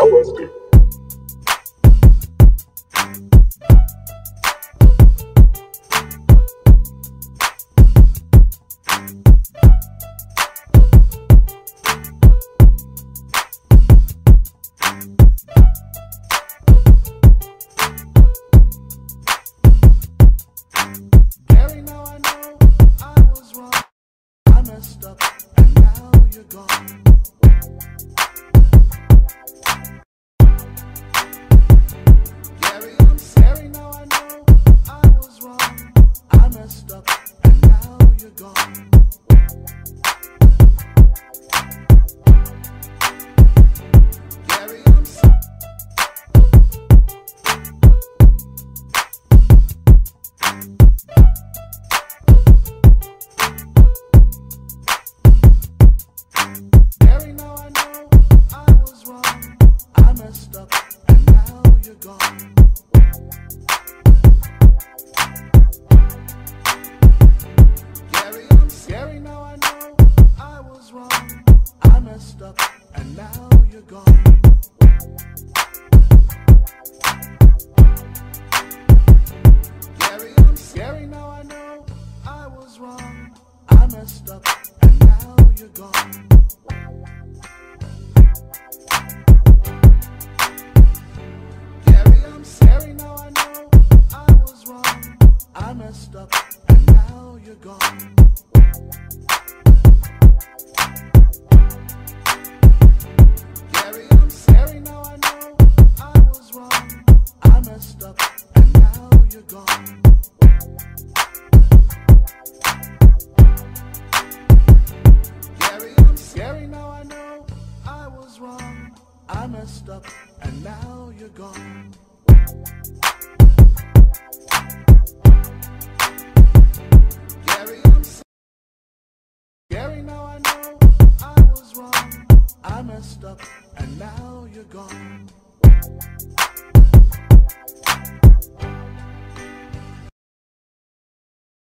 I messed up, and now you're gone. Wrong. I messed up, and now you're gone. Messed up, and now you're gone. Gary, I'm Gary, now I know I was wrong. I messed up, and now you're gone. Gary, I'm sorry, now I know I was wrong. I messed up, and now you're gone. Gary, I'm now I know I was wrong. I messed up, and now you're gone. Gary, now I know I was wrong. I messed up, and now you're gone.